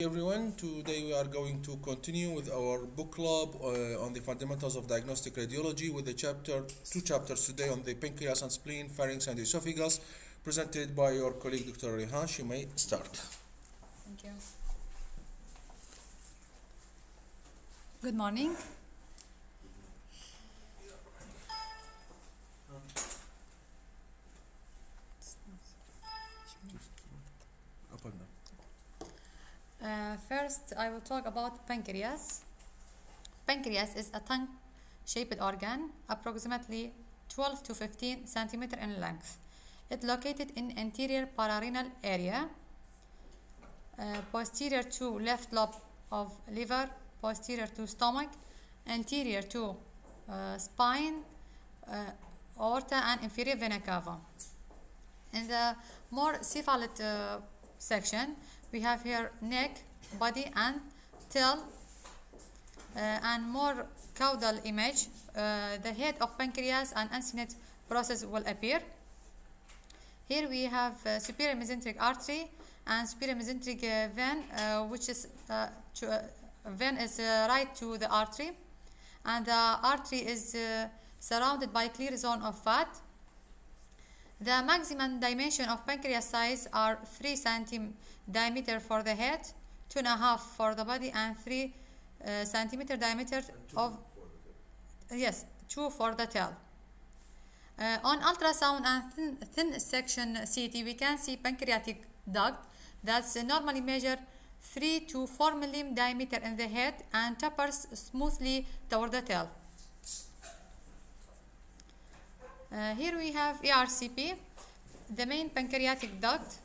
everyone today we are going to continue with our book club uh, on the fundamentals of diagnostic radiology with the chapter two chapters today on the pancreas and spleen pharynx and esophagus presented by your colleague dr rehan she may start Thank you. Good morning. Uh, first, I will talk about pancreas. Pancreas is a tongue-shaped organ, approximately 12 to 15 centimeter in length. It located in anterior pararenal area, uh, posterior to left lobe of liver, posterior to stomach, anterior to uh, spine, uh, aorta, and inferior vena cava. In the more cephalad uh, section, we have here neck, body, and tail, uh, and more caudal image. Uh, the head of pancreas and uncinate process will appear. Here we have uh, superior mesenteric artery and superior mesenteric uh, vein, uh, which is uh, to, vein is right to the artery, and the artery is surrounded by clear zone of fat. The maximum dimension of pancreas size are 3 cm diameter for the head, 2.5 for the body, and 3 uh, centimeter diameter of yes, 2 for the tail. Uh, on ultrasound and thin, thin section CT, we can see pancreatic duct that's normally measure 3 to 4 mm diameter in the head and tapers smoothly toward the tail. Uh, here we have ERCP, the main pancreatic duct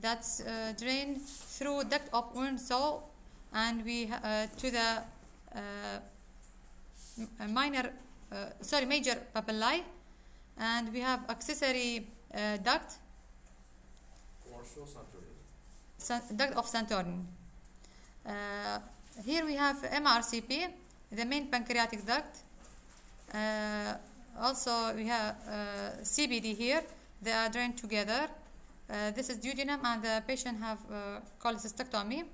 that's uh, drained through duct of Winslow and we uh, to the uh, minor, uh, sorry, major papillae, and we have accessory uh, duct, duct of Santorin. Uh, here we have MRCP, the main pancreatic duct. Also, we have CBD here. They are drained together. Uh, this is duodenum, and the patient have uh, cholecystectomy.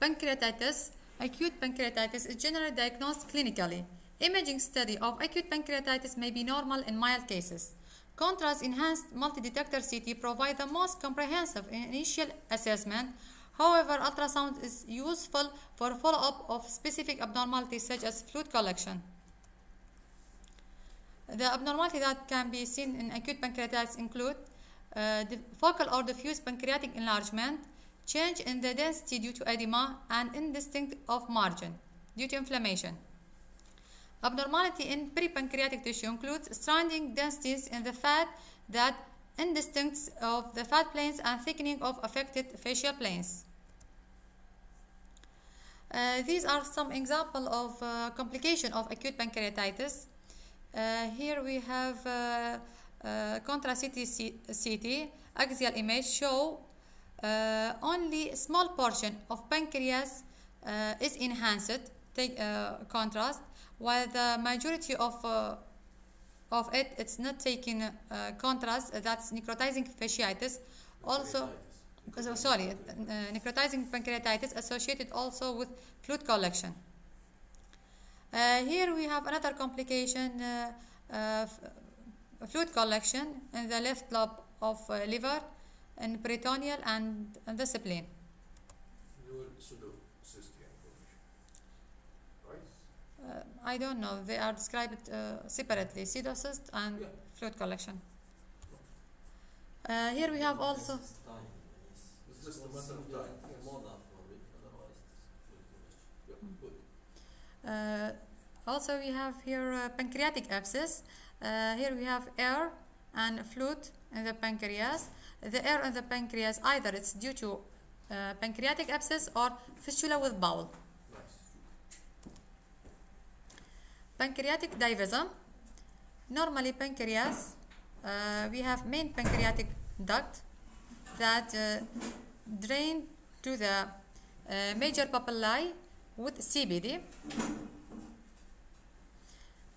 Pancreatitis, acute pancreatitis is generally diagnosed clinically. Imaging study of acute pancreatitis may be normal in mild cases. Contrast enhanced multi-detector CT provide the most comprehensive initial assessment. However, ultrasound is useful for follow-up of specific abnormalities such as fluid collection. The abnormality that can be seen in acute pancreatitis include uh, focal or diffuse pancreatic enlargement, change in the density due to edema, and indistinct of margin due to inflammation. Abnormality in peripancreatic tissue includes stranding densities in the fat that indistinct of the fat planes and thickening of affected facial planes. Uh, these are some example of uh, complication of acute pancreatitis. Uh, here we have uh, uh, contrast CT, CT axial image show uh, only small portion of pancreas uh, is enhanced take uh, contrast while the majority of uh, of it it's not taking uh, contrast that's necrotizing fasciitis. Also so, sorry uh, necrotizing pancreatitis associated also with fluid collection here we have another complication uh, uh, fluid collection in the left lobe of uh, liver and peritoneal and, and the spleen. Uh, I don't know. They are described uh, separately pseudocyst and Yeah. fluid collection. Uh, here we have also It's just a matter of time. Uh, also, we have here uh, pancreatic abscess. Uh, here we have air and fluid in the pancreas. The air in the pancreas either it's due to uh, pancreatic abscess or fistula with bowel. Pancreatic divisum. Normally, pancreas, uh, we have main pancreatic duct that uh, drain to the uh, major papillae with CBD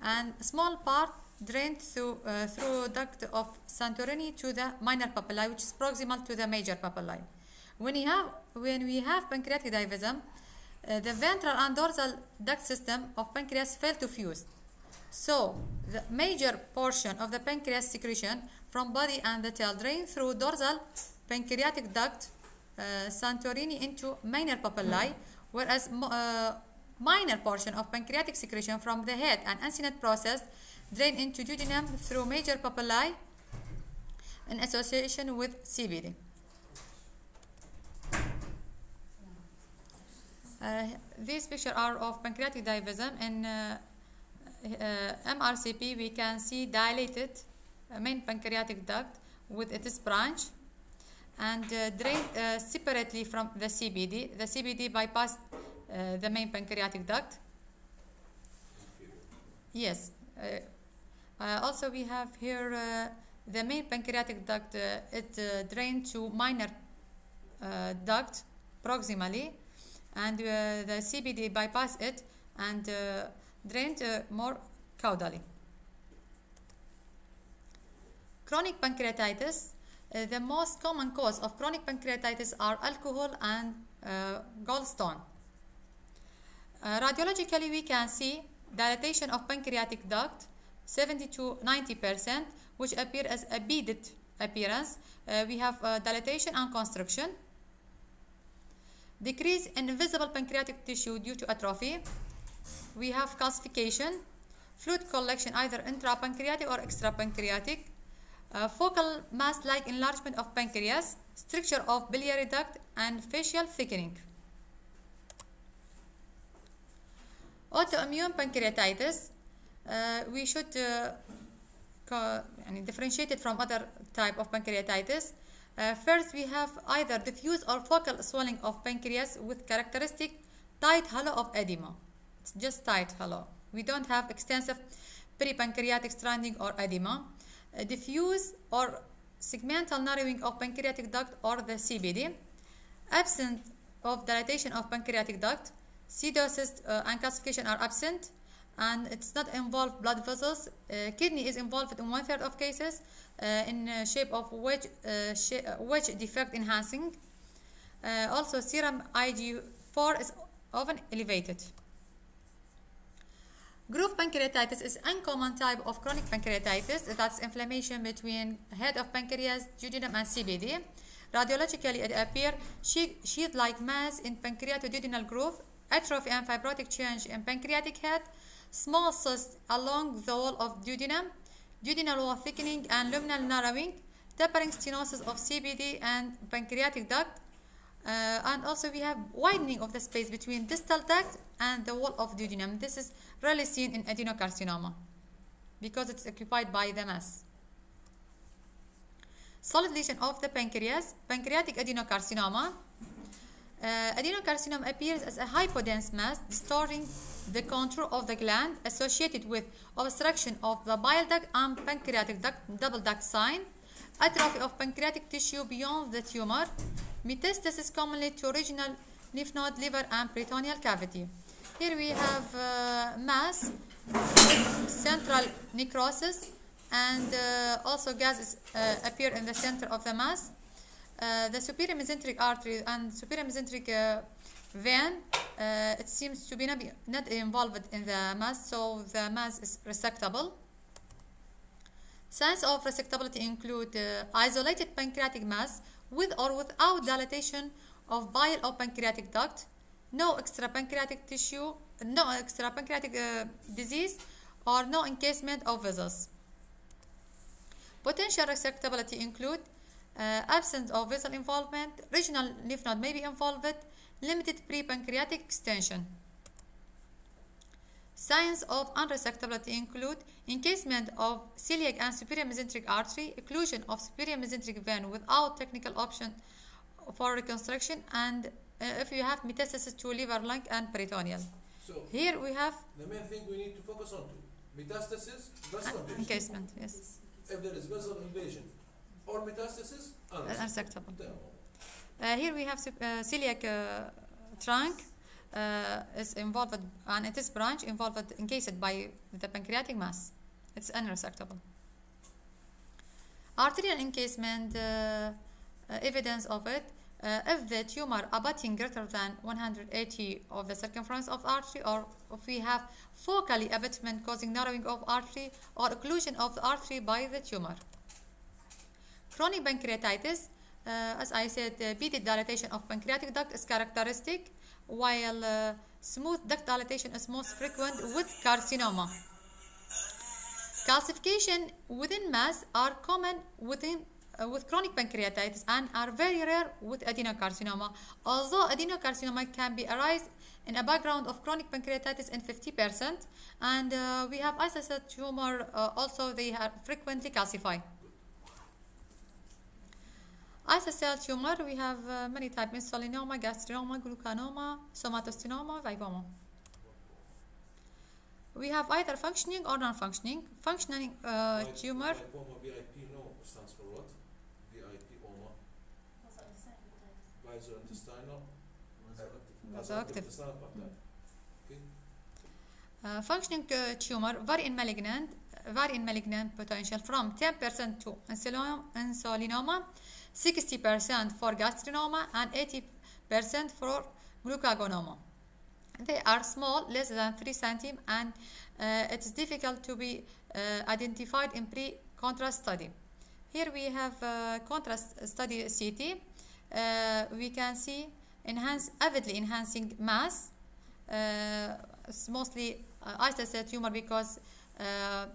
and small part drained through, uh, through duct of Santorini to the minor papillae which is proximal to the major papillae. When you have when we have pancreatic divisum, uh, the ventral and dorsal duct system of pancreas fail to fuse. So the major portion of the pancreas secretion from body and the tail drain through dorsal pancreatic duct uh, Santorini into minor papillae, whereas uh, minor portion of pancreatic secretion from the head and uncinate process drain into duodenum through major papillae in association with CBD. Uh, these pictures are of pancreatic divisum in uh, uh, MRCP we can see dilated uh, main pancreatic duct with its branch and uh, drained uh, separately from the CBD. The CBD bypassed uh, the main pancreatic duct. Yes. Uh, uh, also we have here uh, the main pancreatic duct, it drained to minor duct proximally and the CBD bypassed it and drained more caudally. Chronic pancreatitis. Uh, the most common cause of chronic pancreatitis are alcohol and uh, gallstone. Uh, radiologically, we can see dilatation of pancreatic duct 70 to 90 percent, which appear as a beaded appearance. Uh, we have uh, dilatation and constriction. Decrease in visible pancreatic tissue due to atrophy. We have calcification, fluid collection either intrapancreatic or extrapancreatic, uh, focal mass like enlargement of pancreas, stricture of biliary duct and facial thickening. Autoimmune pancreatitis, uh, we should uh, differentiate it from other type of pancreatitis. Uh, first, we have either diffuse or focal swelling of pancreas with characteristic tight hollow of edema. It's just tight hollow. We don't have extensive peripancreatic stranding or edema. Diffuse or segmental narrowing of pancreatic duct or the CBD. Absent of dilatation of pancreatic duct. Pseudocyst uh, and calcification are absent and it's not involved blood vessels. Uh, kidney is involved in one third of cases uh, in uh, shape of wedge, uh, uh, defect enhancing. Also, serum IG4 is often elevated. Groove pancreatitis is an uncommon type of chronic pancreatitis. That's inflammation between head of pancreas, duodenum, and CBD. Radiologically, it appears she- sheath-like mass in pancreatoduodenal groove, atrophy and fibrotic change in pancreatic head, small cyst along the wall of duodenum, duodenal wall thickening and luminal narrowing, tapering stenosis of CBD and pancreatic duct, uh, and also we have widening of the space between distal duct and the wall of duodenum. This is rarely seen in adenocarcinoma because it's occupied by the mass. Solid lesion of the pancreas, pancreatic adenocarcinoma. Uh, adenocarcinoma appears as a hypodense mass distorting the contour of the gland associated with obstruction of the bile duct and pancreatic duct double duct sign, atrophy of pancreatic tissue beyond the tumor, metastasis commonly to original lymph node, liver, and peritoneal cavity. Here we have uh, mass, central necrosis, and uh, also gases uh, appear in the center of the mass. Uh, the superior mesenteric artery and superior mesenteric uh, vein, uh, it seems to be not, involved in the mass, so the mass is resectable. Signs of resectability include uh, isolated pancreatic mass with or without dilatation of bile or pancreatic duct, no extra pancreatic tissue, no extrapancreatic uh, disease, or no encasement of vessels. Potential resectability include uh, absence of vessel involvement, regional lymph node may be involved, limited pre-pancreatic extension. Signs of unresectability include encasement of celiac and superior mesenteric artery, occlusion of superior mesenteric vein without technical option for reconstruction, and uh, if you have metastasis to liver, lung, and peritoneal. So Here we have the main thing we need to focus on metastasis, vessel invasion. encasement, yes, If there is vessel invasion or metastasis, unresectable. unresectable. Uh, here we have uh, celiac uh, trunk uh, is involved and it is branch involved encased by the pancreatic mass. It's unresectable. Arterial encasement, uh, uh, evidence of it. uh, if the tumor abutting greater than 180 of the circumference of artery or if we have focally abutment causing narrowing of artery or occlusion of the artery by the tumor. Chronic pancreatitis, uh, as I said, uh, beaded dilatation of pancreatic duct is characteristic, while uh, smooth duct dilatation is most frequent with carcinoma. Calcification within mass are common within uh, with chronic pancreatitis and are very rare with adenocarcinoma. Although adenocarcinoma can be arise in a background of chronic pancreatitis in 50%, and uh, we have isolated tumor uh, also they are frequently calcify. Islet cell tumor, we have uh, many types, mesothelioma, gastrinoma, glucagonoma, somatostatinoma, viboma. We have either functioning or non-functioning. Functioning uh, tumor, Lipoma VIP no stands for what? VIP oma. Visointestinal. Vasoactive. Okay. uh, functioning uh, tumor, very malignant, very malignant potential from 10% to insulin- insulinoma, 60% for gastrinoma, and 80% for glucagonoma. They are small, less than 3 cm, and uh, it is difficult to be uh, identified in pre-contrast study. Here we have uh, contrast study CT. Uh, we can see enhance, avidly enhancing mass. Uh, it's mostly uh, isolated tumor because uh,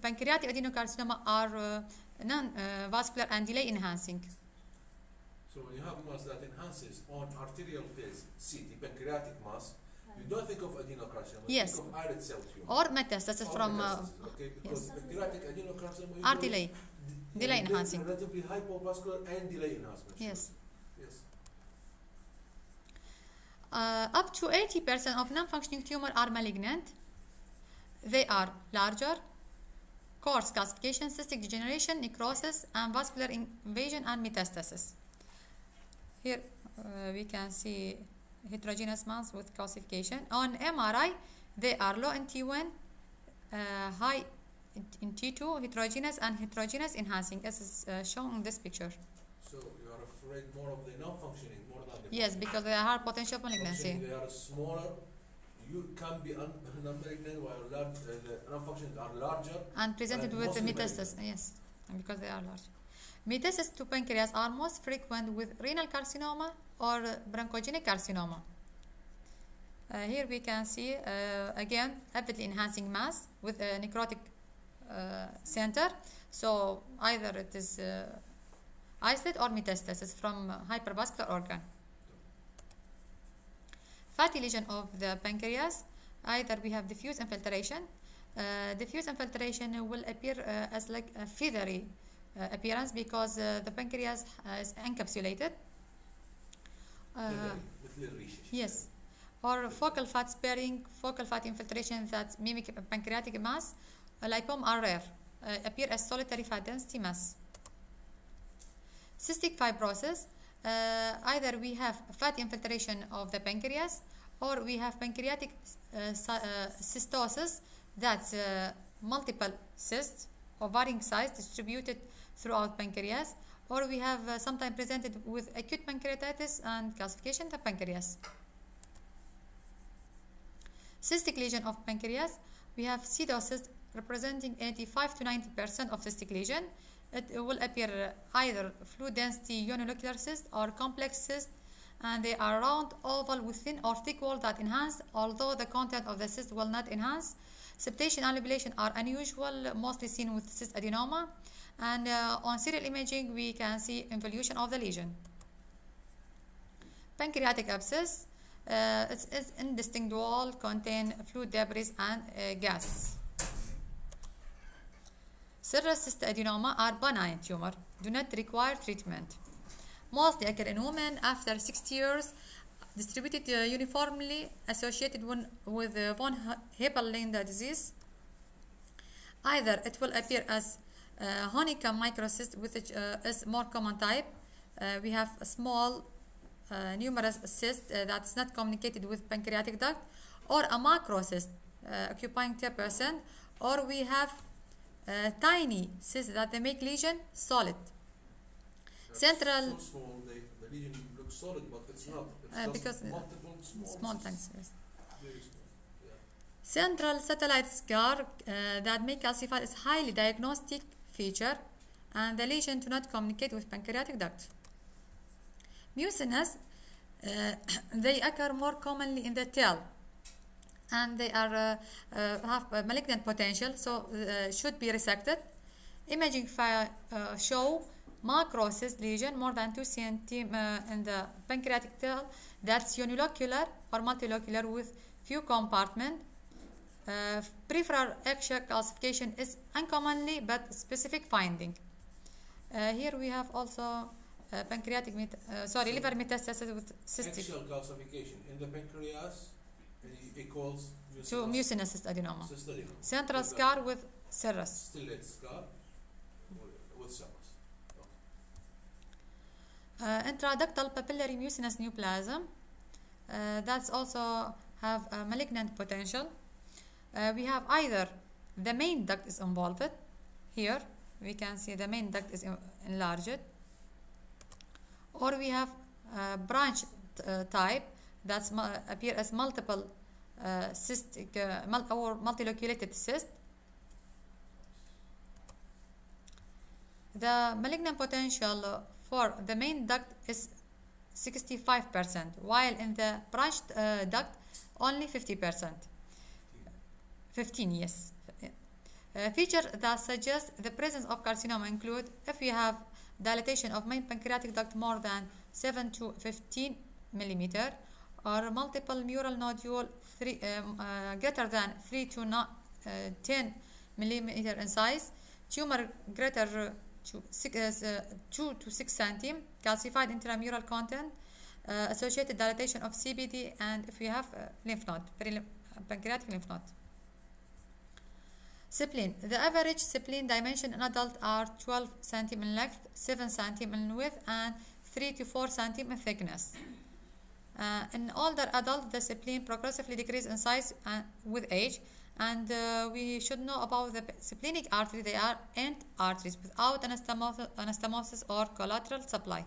pancreatic adenocarcinoma are uh, non-vascular and delay enhancing. So when you have mass that enhances on arterial phase, CT, pancreatic mass, you don't think of adenocarcinoma. you Yes. think of islet cell tumor. Or metastasis Or from uh, metastasis, okay, because pancreatic adenocarcinoma are delay. delay enhancing. Relatively hypovascular and delay enhancement. Yes. Yes. Uh, up to 80% of non-functioning tumor are malignant. They are larger, coarse calcification, cystic degeneration, necrosis, and vascular invasion and metastasis. Here uh, we can see heterogeneous mass with calcification. On MRI, they are low in T1, uh, high in- in T2, heterogeneous and heterogeneous enhancing, as is uh, shown in this picture. So you are afraid more of the non-functioning more than the Yes, because they have potential malignancy. They are smaller. You can be un- non-malignant while large, uh, are larger. and presented And with metastasis. Yes, because they are large. Metastasis to pancreas are most frequent with renal carcinoma or bronchogenic carcinoma. Uh, here we can see uh, again avidly enhancing mass with a necrotic uh, center. So either it is uh, isolate or metastasis from hypervascular organ. Fatty lesion of the pancreas, either we have diffuse infiltration. Uh, diffuse infiltration will appear uh, as like a feathery uh, appearance because uh, the pancreas is encapsulated. Uh, Little- with little lesions. yes. Or focal fat sparing, focal fat infiltration that mimic pancreatic mass, uh, lipoma are rare, appear as solitary fat density mass. Cystic fibrosis, uh, either we have fat infiltration of the pancreas or we have pancreatic uh, uh, cystosis that's uh, multiple cysts of varying size distributed throughout pancreas or we have uh, sometimes presented with acute pancreatitis and calcification of pancreas. Cystic lesion of pancreas, we have pseudocyst representing 85 to 90% of cystic lesion. It will appear either fluid density unilocular cyst or complex cyst and they are round, oval, with thin or thick wall that enhance, although the content of the cyst will not enhance. Septation and lobulation are unusual, mostly seen with cyst adenoma. And uh, on serial imaging, we can see involution of the lesion. Pancreatic abscess, uh, it's, it's indistinct wall, contain fluid debris and uh, gas. Serous adenoma are benign tumor, do not require treatment. Mostly occur in women after 60 years, distributed uh, uniformly, associated with uh, von Hippel-Lindau disease. Either it will appear as uh, honeycomb microcyst, which uh, is more common type. Uh, we have a small uh, numerous cyst uh, that's not communicated with pancreatic duct, or a macrocyst uh, occupying 10%, or we have uh, tiny cysts that they make lesion solid. They're Central- So small, they, the lesion looks solid, but it's not. It's Uh, because, multiple small, small tanks. small. Yeah. Central satellite scar uh, that may calcify is highly diagnostic feature and the lesion do not communicate with pancreatic duct. Mucinous, uh, they occur more commonly in the tail and they are uh, uh, have a malignant potential so uh, should be resected. Imaging uh, show macrocyst lesion more than 2 cm uh, in the pancreatic tail that's unilocular or multilocular with few compartment uh, peripheral extra calcification is uncommonly but specific finding. Uh, here we have also uh, pancreatic, met- uh, sorry, So- liver metastasis with cystic calcification in the pancreas equals to mucinous adenoma. Central scar with serous. Stellate scar with cells. Uh, intraductal papillary mucinous neoplasm. Uh, that's also have a malignant potential. Uh, we have either the main duct is involved. Here we can see the main duct is enlarged, or we have branch uh, type that's mu- appear as multiple cystic uh, mul- or multiloculated cyst. The malignant potential for the main duct is 65%, while in the branched uh, duct only 50%. 15, yes. Uh, features that suggest the presence of carcinoma include if you have dilatation of main pancreatic duct more than 7 to 15 millimeter, or multiple mural nodule three, um, uh, greater than 3 to not, uh, 10 millimeter in size, tumor greater to six, uh, 2 to 6 centim, calcified intramural content, associated dilatation of CBD, and if you have lymph node, pancreatic lymph node. Spleen. The average spleen dimension in adult are 12 cm in length, 7 cm in width, and 3 to 4 cm in thickness. Uh, in older adult, the spleen progressively decreases in size uh, with age, and uh, we should know about the splenic artery. They are end arteries without anastomosis, anastomosis or collateral supply.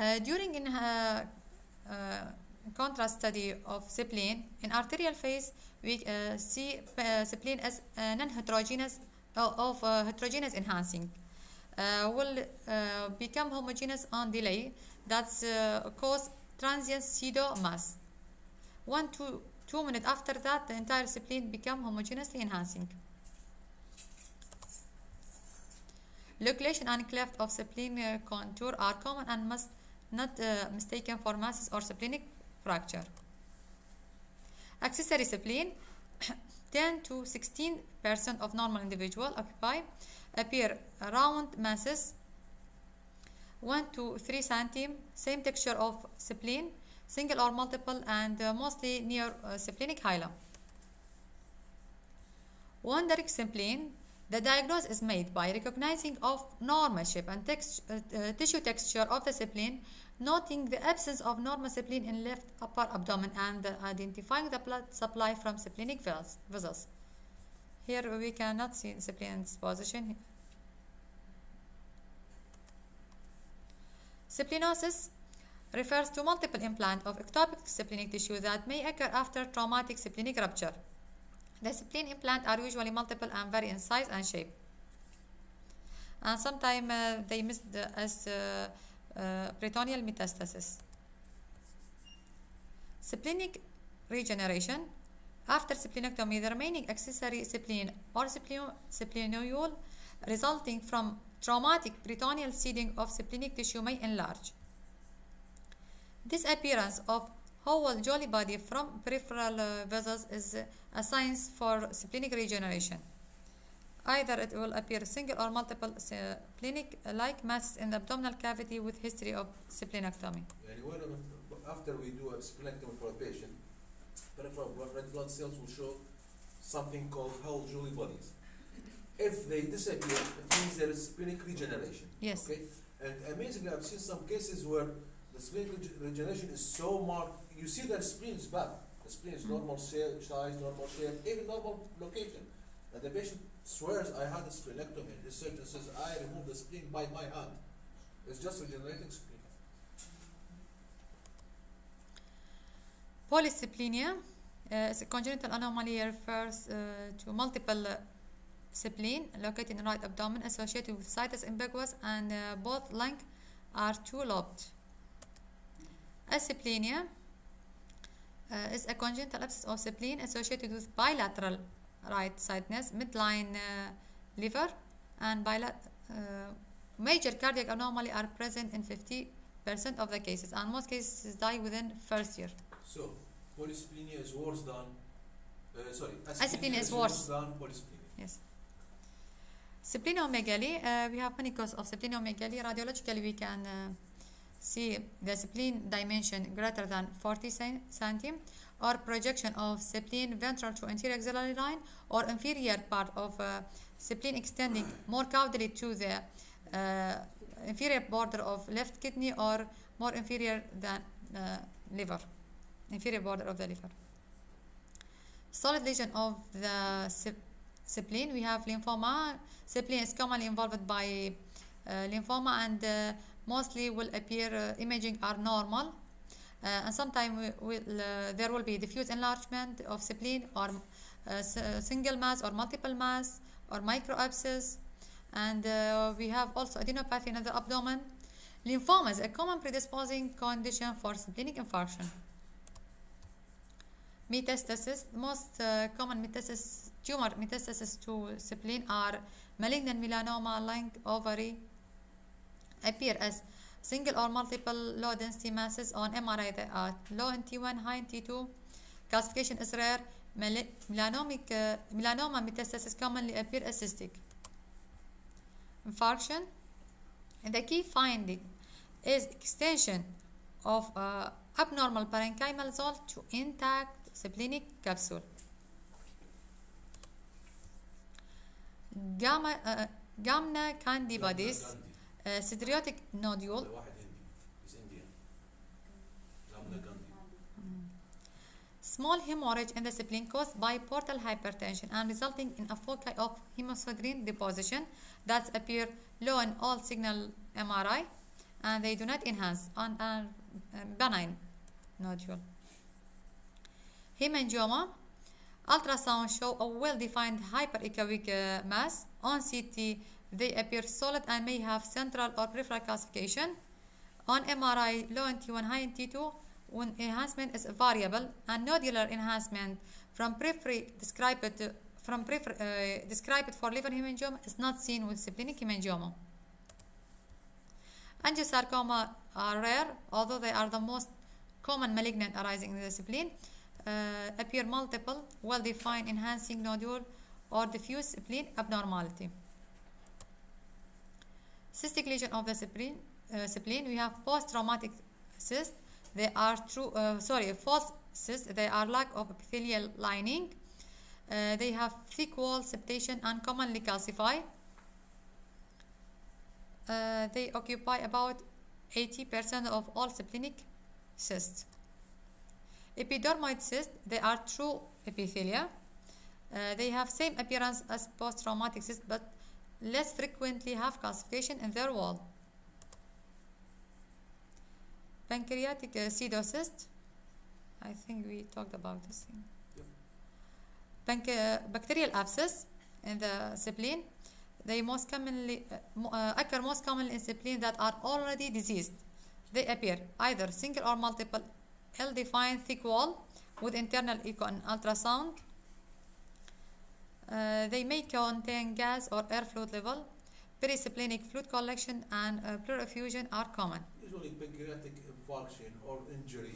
Uh, during in uh, uh, contrast study of spleen in arterial phase, we see spleen as non-heterogeneous of heterogeneous enhancing. Will become homogeneous on delay. That's uh, cause transient pseudo mass. One to two minutes after that, the entire spleen become homogeneously enhancing. Loculation and cleft of spleen contour are common and must not uh, mistaken for masses or splenic fracture. Accessory spleen, 10 to 16 percent of normal individual occupy appear round masses, 1 to 3 centim, same texture of spleen, single or multiple, and uh, mostly near uh, splenic hilum. Wandering spleen, the diagnosis is made by recognizing of normal shape and text, uh, uh, tissue texture of the spleen, noting the absence of normal spleen in left upper abdomen and uh, identifying the blood supply from splenic vessels. Here we cannot see spleen position. Splenosis refers to multiple implant of ectopic splenic tissue that may occur after traumatic splenic rupture. The spleen implant are usually multiple and vary in size and shape. And sometimes uh, they miss the, as uh, uh, peritoneal metastasis. Splenic regeneration. After splenectomy, the remaining accessory spleen or spleno- splenoidule resulting from traumatic peritoneal seeding of splenic tissue may enlarge. This appearance of Howell-Jolly body from peripheral uh, vessels is uh, a sign for splenic regeneration. Either it will appear single or multiple splenic like masses in the abdominal cavity with history of splenectomy. Minute, after we do a splenectomy for a patient, peripheral red blood cells will show something called Howell-Jolly bodies if they disappear, it means there is splenic regeneration. Yes. Okay? And amazingly, I've seen some cases where the splenic regeneration is so marked. You see that spleen is back. The spleen is mm normal mm-hmm. size, normal shape, even normal location. And the patient swears, I had a splenectomy. The surgeon says, I removed the spleen by my hand. It's just regenerating spleen. Polysplenia uh, is a congenital anomaly refers uh, to multiple spleen located in the right abdomen associated with situs ambiguus and uh, both length are two-lobed. Asplenia uh, is a congenital abscess of spleen associated with bilateral right-sidedness, midline uh, liver, and uh, major cardiac anomaly are present in 50% of the cases, and most cases die within first year. So, polysplenia is worse than. Uh, sorry, Asplenia is worse. than polysplenia. Yes. Splenomegaly, uh, we have many causes of splenomegaly. Radiologically, we can uh, see the spleen dimension greater than 40 cen- centimeter or projection of spleen ventral to anterior axillary line or inferior part of uh, spleen extending more caudally to the inferior border of left kidney or more inferior than liver, inferior border of the liver. Solid lesion of the sp- spleen, we have lymphoma. Spleen is commonly involved by uh, lymphoma and uh, mostly will appear uh, imaging are normal. Uh, and sometimes uh, there will be diffuse enlargement of spleen or uh, single mass or multiple mass or micro abscess. And we have also adenopathy in the abdomen. Lymphoma is a common predisposing condition for splenic infarction. Metastasis, most uh, common metastasis, tumor metastasis to spleen are malignant melanoma, lung, ovary, appear as single or multiple low density masses on MRI that are low in T1, high in T2. Calcification is rare. Mel- Melanomic, uh, melanoma metastasis commonly appear as cystic. Infarction. And the key finding is extension of uh, abnormal parenchymal zone to intact سبلينيك كبسول جاما Gandy bodies, باديز سيدريوتيك nodule. Small hemorrhage in the spleen caused by portal hypertension and resulting in a foci of hemosiderin deposition that appear low in all signal MRI and they do not enhance on a um, benign nodule. Hemangioma, ultrasound show a well-defined hyperechoic uh, mass. On CT, they appear solid and may have central or peripheral calcification. On MRI, low in T1, high in T2, when enhancement is variable and nodular enhancement from periphery described to- from periphery, uh, described for liver hemangioma is not seen with splenic hemangioma. Angiosarcoma are rare, although they are the most common malignant arising in the spleen. Uh, appear multiple, well-defined enhancing nodule or diffuse spleen abnormality. Cystic lesion of the spleen, uh, spleen we have post-traumatic cyst. They are true, uh, sorry, false cysts. They are lack of epithelial lining. Uh, they have thick wall septation and commonly calcify. Uh, they occupy about 80% of all splenic cysts. Epidermoid cysts, they are true epithelia. Uh, they have same appearance as post-traumatic cysts, but less frequently have calcification in their wall. Pancreatic uh, pseudocyst, I think we talked about this thing. Yep. Panc- bacterial abscess in the spleen, they most commonly uh, uh, occur most commonly in spleen that are already diseased. They appear either single or multiple ill-defined thick wall with internal echo and ultrasound. Uh, they may contain gas or air fluid level. Perisplenic fluid collection and uh, pleural effusion are common. Usually pancreatic infarction or injury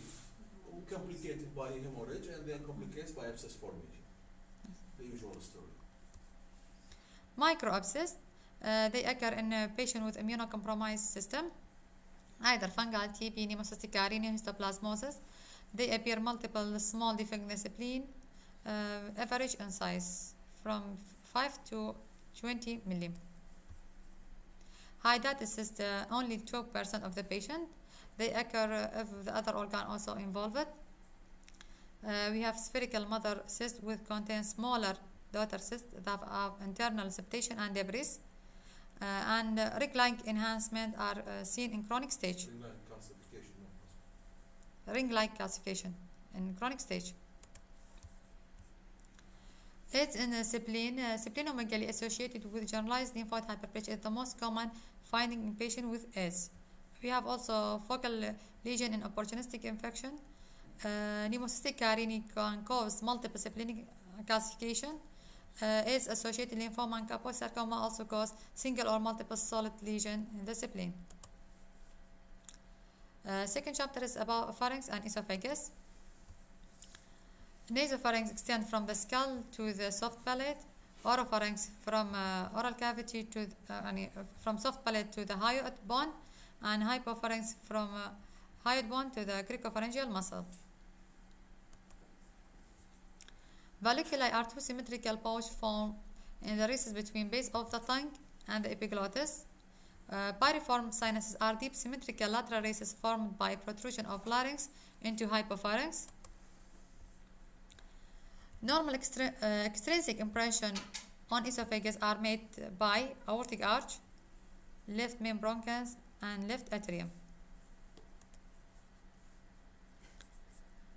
complicated by hemorrhage and then complicated by abscess formation. The usual story. Microabscess, uh, they occur in a patient with immunocompromised system, either fungal TB, Pneumocystis carinii, histoplasmosis. They appear multiple small defect in the uh, average in size from 5 to 20 millim. Diastasis is the only 2% of the patient. They occur uh, if the other organ also involved. Uh, we have spherical mother cyst with contain smaller daughter cysts that have internal septation and debris. Uh, and uh, ring-like enhancement are uh, seen in chronic stage. Ring-like calcification. Ring-like calcification in chronic stage. AIDS in the spleen, uh, splenomegaly associated with generalized lymphoid hyperplasia is the most common finding in patients with AIDS. We have also focal lesion in opportunistic infection. Uh, Pneumocystis carinii can cause multiple splenic calcification. Uh, AIDS associated lymphoma and sarcoma also cause single or multiple solid lesion in the spleen. Uh, second chapter is about pharynx and esophagus. Nasopharynx extend from the skull to the soft palate. Oropharynx from uh, oral cavity to uh, from soft palate to the hyoid bone, and hypopharynx from uh, hyoid bone to the cricopharyngeal muscle. Valleculae are two symmetrical pouch formed in the recess between base of the tongue and the epiglottis. Uh, piriform sinuses are deep symmetrical lateral races formed by protrusion of larynx into hypopharynx. Normal extr uh, extrinsic impression on esophagus are made by aortic arch, left main bronchus, and left atrium.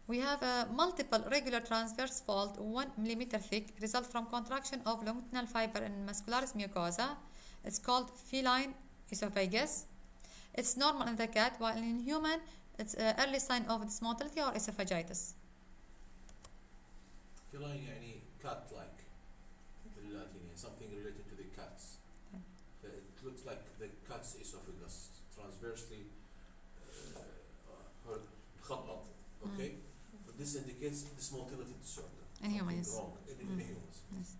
We have a multiple regular transverse fold 1 mm thick result from contraction of longitudinal fiber in muscularis mucosa. It's called feline esophagus. It's normal in the cat while in human it's an early sign of dysmotility or esophagitis. feline يعني cat like باللاتينية something related to the cats it looks like the cat's esophagus transversely uh, مخطط okay but this indicates this motility disorder In humans. Something wrong in, in Mm. humans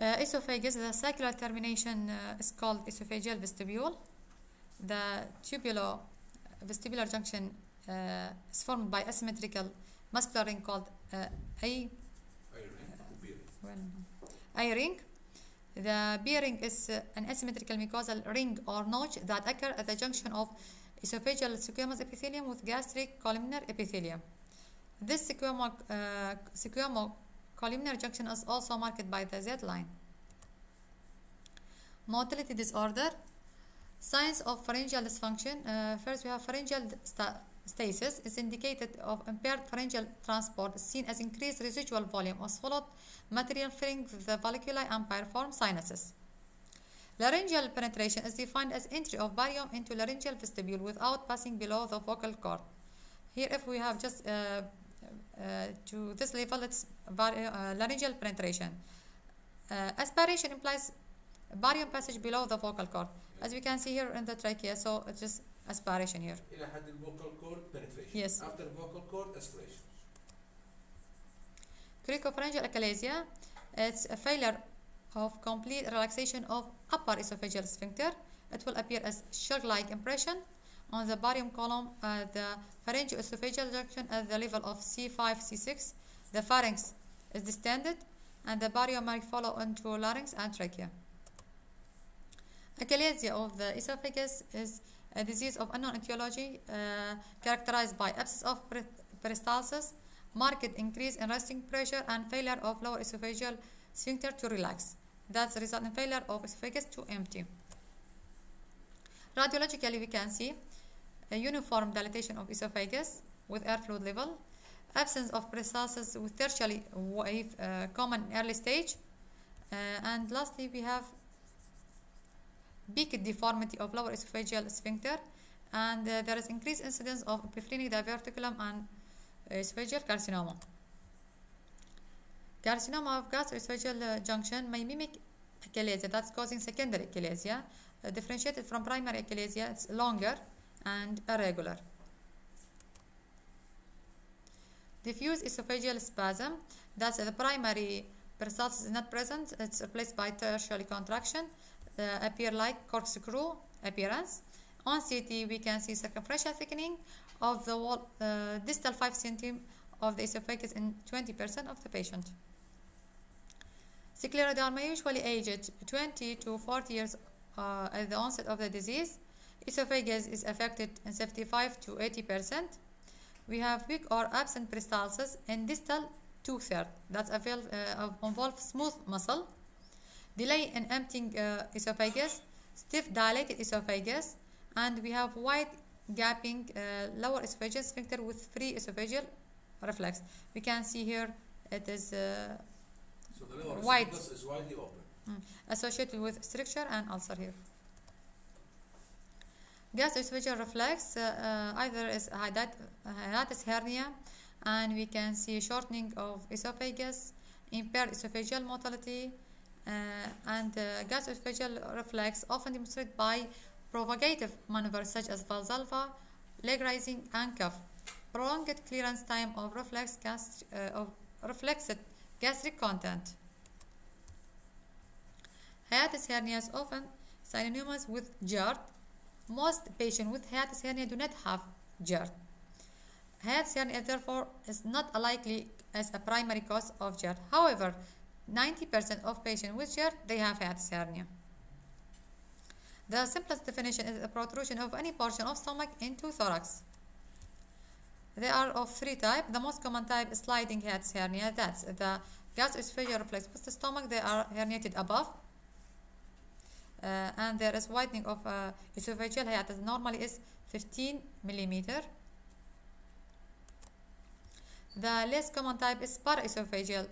Uh, esophagus, the circular termination uh, is called esophageal vestibule. The tubulo vestibular junction uh, is formed by asymmetrical muscular ring called uh, A well, eye ring. The B ring is uh, an asymmetrical mucosal ring or notch that occur at the junction of esophageal squamous epithelium with gastric columnar epithelium. This squamo, uh, columnar junction is also marked by the Z line. Motility disorder. Signs of pharyngeal dysfunction. Uh, first, we have pharyngeal sta- stasis is indicated of impaired pharyngeal transport seen as increased residual volume of swallowed material filling the valleculae and piriform sinuses. Laryngeal penetration is defined as entry of barium into laryngeal vestibule without passing below the vocal cord. Here, if we have just uh, uh, to this level, it's vari- uh, laryngeal penetration. Uh, aspiration implies barium passage below the vocal cord, as we can see here in the trachea. So it's just aspiration here. إلى حد vocal cord penetration Yes. after vocal cord aspiration Cricopharyngeal achalasia, it's a failure of complete relaxation of upper esophageal sphincter. It will appear as shark-like impression on the barium column at the pharyngoesophageal junction at the level of C5, C6. The pharynx is distended and the barium might follow into larynx and trachea. Achalasia of the esophagus is a disease of unknown etiology uh, characterized by absence of peristalsis, marked increase in resting pressure, and failure of lower esophageal sphincter to relax. That's result in failure of esophagus to empty. Radiologically, we can see a uniform dilatation of esophagus with air fluid level, absence of peristalsis with tertiary wave uh, common early stage, uh, and lastly, we have peaked deformity of lower esophageal sphincter, and uh, there is increased incidence of epiphrenic diverticulum and esophageal carcinoma. Carcinoma of gastroesophageal junction may mimic achalasia, that's causing secondary achalasia. Uh, differentiated from primary achalasia, it's longer and irregular. Diffuse esophageal spasm, that's the primary peristalsis is not present, it's replaced by tertiary contraction, uh, appear like corkscrew appearance. On CT, we can see circumferential thickening of the wall, uh, distal 5 cm of the esophagus in 20% of the patient. Scleroderma usually aged 20 to 40 years uh, at the onset of the disease. Esophagus is affected in 75 to 80%. We have weak or absent peristalsis in distal two-thirds. That's avail, uh, involve smooth muscle. Delay in emptying uh, esophagus, stiff dilated esophagus, and we have wide gapping uh, lower esophageal sphincter with free esophageal reflux. We can see here it is uh, So the Wide. esophagus is widely open. associated with stricture and ulcer here. Gastroesophageal reflux uh, uh, either is hiatus hiatus hernia and we can see shortening of esophagus, impaired esophageal motility uh, and uh, gastroesophageal reflux often demonstrated by provocative maneuvers such as valsalva, leg raising and cuff. Prolonged clearance time of reflux gast- uh, of refluxed gastric content. Hiatus hernia is often synonymous with GERD. Most patients with hiatus hernia do not have GERD. Hiatus hernia therefore is not likely as a primary cause of GERD. However, 90% of patients with GERD they have hiatus hernia. The simplest definition is a protrusion of any portion of stomach into thorax. They are of three types. The most common type is sliding hiatus hernia. That's the gastroesophageal reflex with the stomach. They are herniated above. Uh, and there is widening of uh, esophageal hiatus normally is 15 millimeter. The less common type is paraesophageal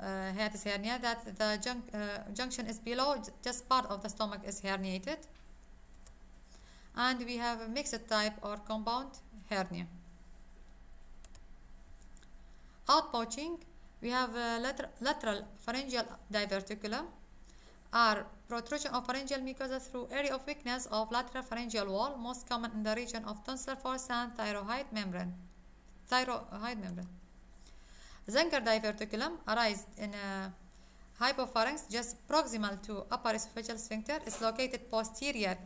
uh, hiatus hernia that the jun- uh, junction is below, just part of the stomach is herniated. And we have a mixed type or compound hernia. Outpouching, we have later- lateral pharyngeal diverticulum are protrusion of pharyngeal mucosa through area of weakness of lateral pharyngeal wall, most common in the region of tonsillar fossa and thyrohyoid membrane. Thyrohyoid membrane. Zenker diverticulum arises in a hypopharynx just proximal to upper esophageal sphincter is located posterior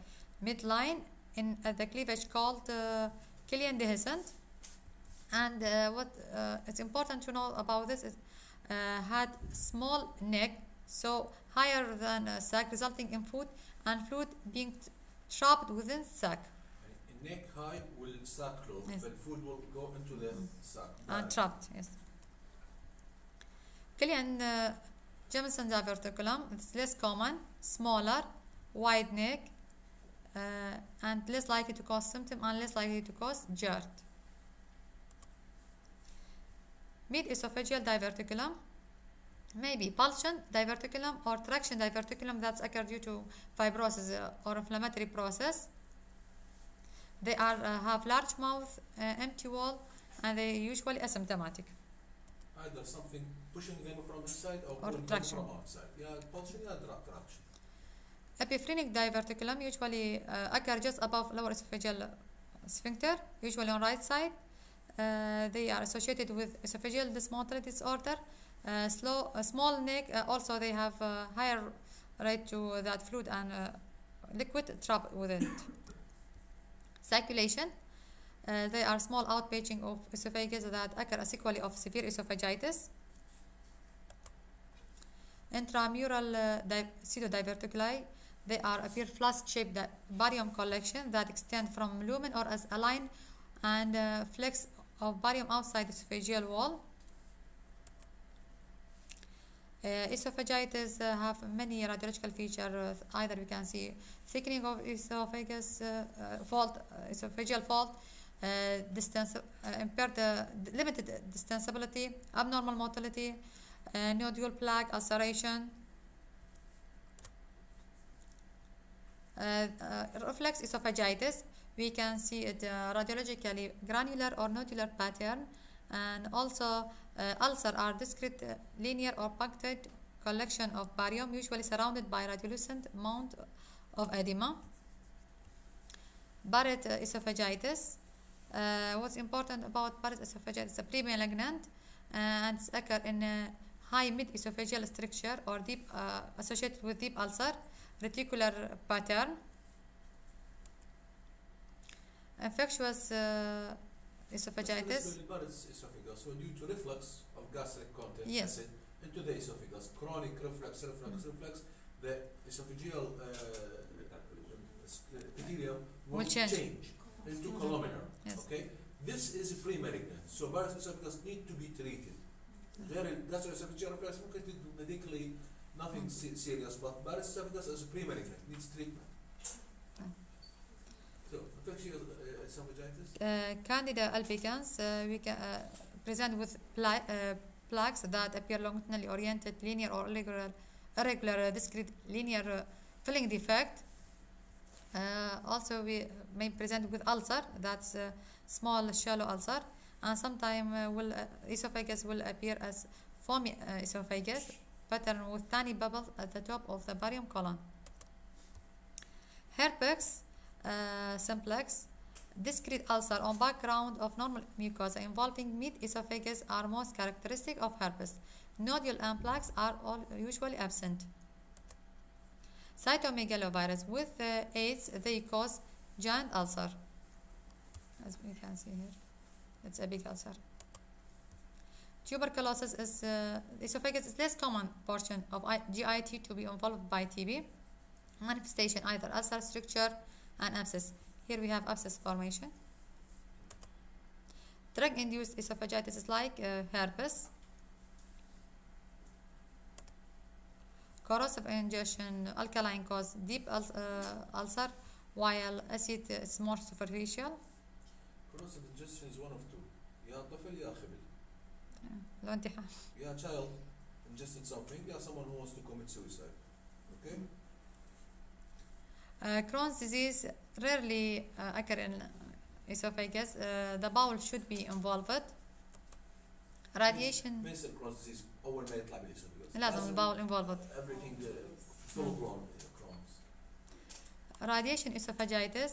midline in uh, the cleavage called uh, Killian dehiscence. And uh, what uh, it's important to know about this is uh, had small neck, so higher than a sac, resulting in food and fluid being trapped within sac Neck high will sac close, Yes. but food will go into the sac. and trapped. Yes. Killian uh, Jamieson diverticulum is less common, smaller, wide neck, uh, and less likely to cause symptom and less likely to cause GERD. Mid esophageal diverticulum maybe pulsion diverticulum or traction diverticulum that's occurred due to fibrosis uh, or inflammatory process. They are uh, have large mouth, uh, empty wall, and they usually asymptomatic. Either something pushing them from inside or, Or pulling traction. them from outside. Yeah, pulsion, yeah, traction. Epiphrenic diverticulum usually uh, occur just above lower esophageal sphincter, usually on right side. Uh, they are associated with esophageal dysmotility disorder. Uh, slow, small neck. Uh, also, they have higher rate to that fluid and liquid trap within it. Circulation. Uh, they are small outpatching of esophagus that occur as sequelae of severe esophagitis. Intramural uh, di- they are a appear flask-shaped barium collection that extend from lumen or as a line and uh, flecks of barium outside the esophageal wall. Uh, esophagitis uh, have many radiological features. Uh, either we can see thickening of esophagus, uh, uh, fault, uh, esophageal fault, distance, impaired limited distensibility, abnormal motility, nodule plaque, ulceration. Reflux esophagitis, we can see uh, radiologically granular or nodular pattern, and also uh, ulcer are discrete, uh, linear or punctured collection of barium, usually surrounded by radiolucent mound of edema. Barrett uh, esophagitis. Uh, what's important about Barrett esophagitis? It's a pre-malignant and it's occur in uh, high mid-esophageal stricture or deep uh, associated with deep ulcer, reticular pattern infectious uh, esophagitis. esophagus, so due to reflux of gastric content yes. acid into the esophagus, chronic reflux, reflux, mm. Mm-hmm. reflux, the esophageal uh, uh epithelium will, will change. change. into columnar. Yes. Okay, this is pre-malignant, so Barrett's esophagus need to be treated. Very gastroesophageal reflux, treated medically, nothing serious, but Barrett's esophagus is pre-malignant, needs treatment. So infectious uh. Candida albicans, uh, we can uh, present with pla- uh, plaques that appear longitudinally oriented, linear or irregular, irregular discrete linear filling defect. Also, we may present with ulcer, that's small shallow ulcer, and sometimes will esophagus will appear as foamy esophagus pattern with tiny bubbles at the top of the barium column. Herpes uh, simplex discrete ulcer on background of normal mucosa involving mid esophagus are most characteristic of herpes. Nodule and plaques are all usually absent. Cytomegalovirus with uh, AIDS, they cause giant ulcer. As we can see here, it's a big ulcer. Tuberculosis is uh, esophagus is less common portion of GIT to be involved by TB. Manifestation either ulcer stricture and abscess. Here we have abscess formation. Drug-induced esophagitis is like uh, herpes. Corrosive ingestion, alkaline cause deep ul- uh, ulcer, while acid is more superficial. Corrosive ingestion is one of two. يا طفل يا خبل. لو انتحار. يا child ingested something, يا someone who wants to commit suicide. Okay? Uh, Crohn's disease rarely uh, occur in uh, esophagus. Uh, the bowel should be involved. Radiation. Menstrual process is لازم involved. Everything uh, full hmm. grown Radiation esophagitis.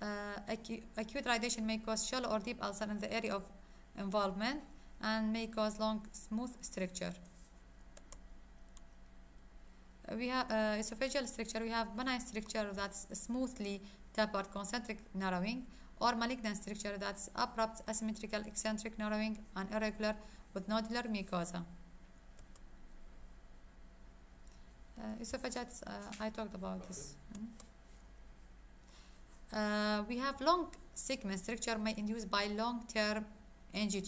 Uh, acu acute radiation may cause shallow or deep ulcer in the area of involvement and may cause long smooth stricture. We have uh, esophageal stricture. We have benign stricture that's smoothly tapered, concentric narrowing, or malignant stricture that's abrupt, asymmetrical, eccentric narrowing, and irregular with nodular mucosa. Uh, esophagitis, uh, I talked about this. Mm. Uh, we have long segment stricture may induced by long-term NG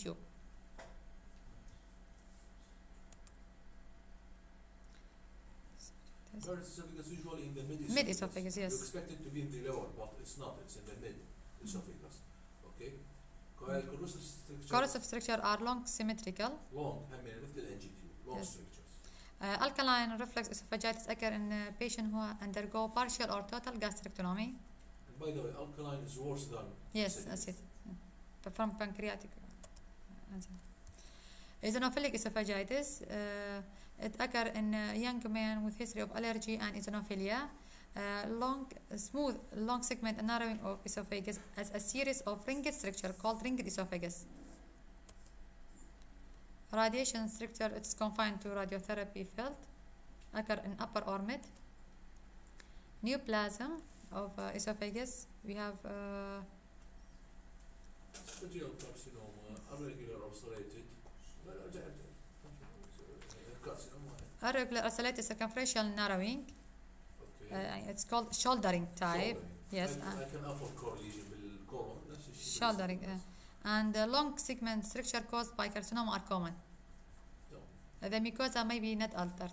Third esophagus usually in the mid esophagus. Mid esophagus, yes. You expect it to be in the lower, but it's not. It's in the mid esophagus. Okay. Corrosive mm. stricture. Corrosive stricture are long, symmetrical. Long, I mean, مثل الانجيتين. Long yes. strictures. Uh, alkaline reflux esophagitis occur in a patient who undergo partial or total gastrectomy. By the way, alkaline is worse than yes, acid. Yeah. Mm. From pancreatic. Uh, Eosinophilic esophagitis. Uh, it occur in young men with history of allergy and eosinophilia. Uh, long, smooth, long segment and narrowing of esophagus as a series of ringed stricture called ringed esophagus. Radiation stricture, it's confined to radiotherapy field, occur in upper or mid. Neoplasm of uh, esophagus, we have uh, carcinoma, irregular ulcerated. الرسالة is a compression narrowing. Okay. Uh, it's called shouldering type. Shouldering. Yes. I, uh, I can afford core. Shouldering. Uh, and uh, long segment stricture caused by carcinoma are common. No. Uh, the mucosa may be not altered.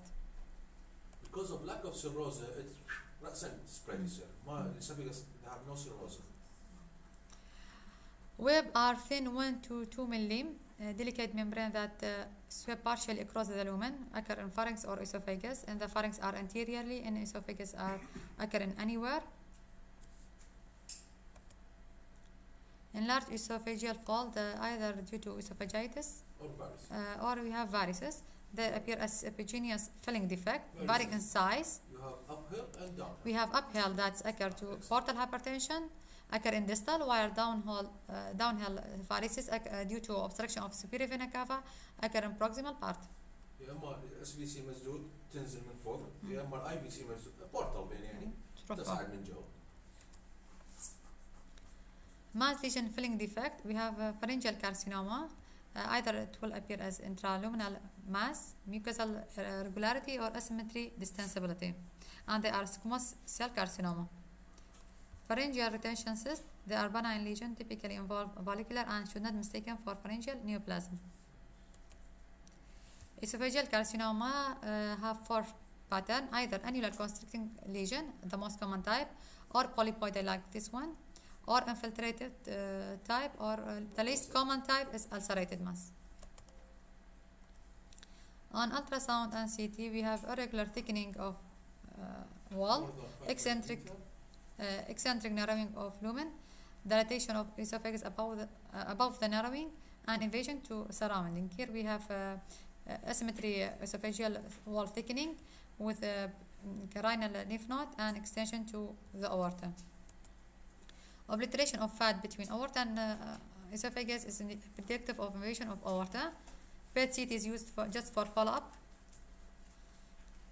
Because of lack of serosa, uh, it not spread السير. ما الإسابيقس they have no serosa. Web are thin 1 to 2 mm delicate membrane that uh, sweep partially across the lumen, occur in pharynx or esophagus, and the pharynx are anteriorly, and esophagus are occur in anywhere. Enlarged esophageal fold, uh, either due to esophagitis Or uh, or we have varices. They appear as serpiginous filling defect, varying in size. You have uphill and downhill. We have uphill that's occur to portal hypertension, occur in distal, while downhill, uh, downhill varices occur, uh, due to obstruction of superior vena cava occur in proximal part. يا اما الاس في سي مسدود تنزل من فوق يا اما الاي في سي مسدود بورتال بين يعني تروح فوق. تصعد من جوا Mass lesion filling defect, we have uh, pharyngeal carcinoma. Uh, either it will appear as intraluminal mass, mucosal uh, regularity, or asymmetry distensibility. And they are squamous cell carcinoma. Pharyngeal retention cyst, they are benign lesion, typically involve follicular and should not be mistaken for pharyngeal neoplasm. Esophageal carcinoma uh, have four pattern, either annular constricting lesion, the most common type, or polypoidal like this one, or infiltrated uh, type or uh, the least common type is ulcerated mass. On ultrasound and CT we have irregular thickening of uh, wall, eccentric eccentric narrowing of lumen, dilatation of esophagus above the, uh, above the narrowing, and invasion to surrounding. Here we have uh, uh, asymmetry uh, esophageal wall thickening with a mm, carinal lymph node and extension to the aorta. Obliteration of fat between aorta and uh, esophagus is predictive of invasion of aorta. PET CT is used for just for follow-up.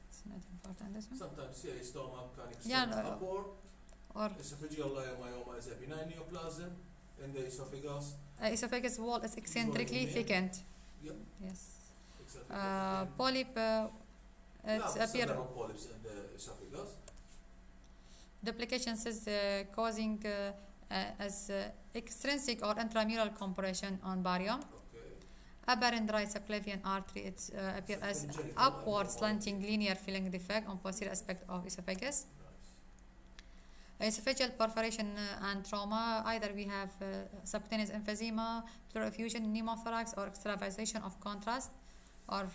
It's not important this one. Sometimes CA stoma can Yeah, extend no, upward. Or Esophageal leiomyoma is a benign neoplasm in the esophagus. uh, esophagus wall is eccentrically thickened. Yep. Yes. Uh, polyp uh, it's appear polyps in the esophagus. duplications is uh, causing uh, uh, as uh, extrinsic or intramural compression on barium. Okay. Aberrant right subclavian artery it's uh, appear as upward slanting linear filling defect on posterior aspect of esophagus esophageal perforation uh, and trauma either we have uh, subcutaneous emphysema pleural effusion pneumothorax or extravasation of contrast or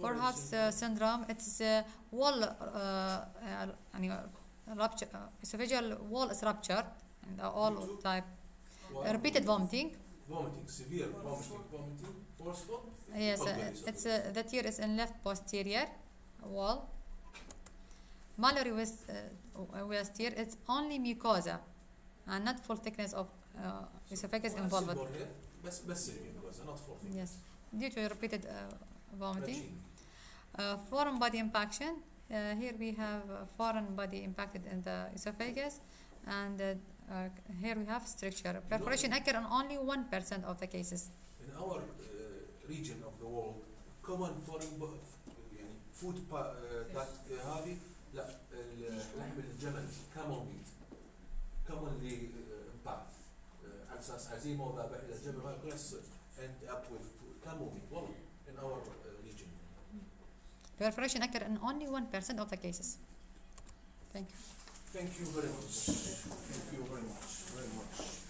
Boerhaave uh, syndrome. it's uh, wall uh, uh, uh rupture uh, esophageal wall is ruptured and all type. Repeated vomiting. Vomiting severe vomiting. Vomiting forceful? Yes uh, it's uh, that here is in left posterior wall. Mallory Weiss, uh, uh, Weiss here, it's only mucosa and not full thickness of uh, esophagus involved. mucosa, not full thickness. Yes, due to repeated uh, vomiting. Uh, foreign body impaction. Uh, here we have uh, foreign body impacted in the esophagus and uh, here we have stricture. Perforation occur in only 1% of the cases. In our uh, region of the world, common foreign food uh, that uh, have لا ال- لحم الجمل camel meat commonly uh, impact uh, على اساس عزيمه وذابح للجمل هاي كلها end up with camel meat والله in our uh, region Perforation occur in only one percent of the cases. Thank you. Thank you very much. Thank you very much. Very much.